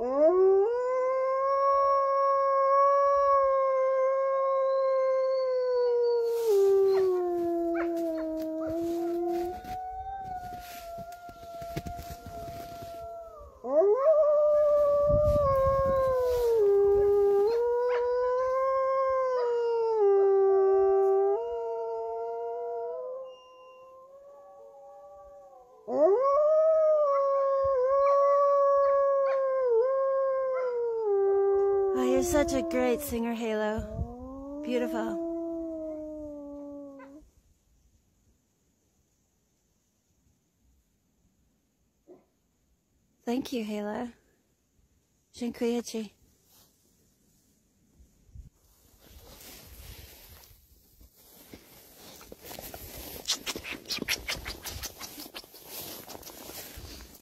Oh, such a great singer, Halo. Beautiful. Thank you, Halo. Dziękuję.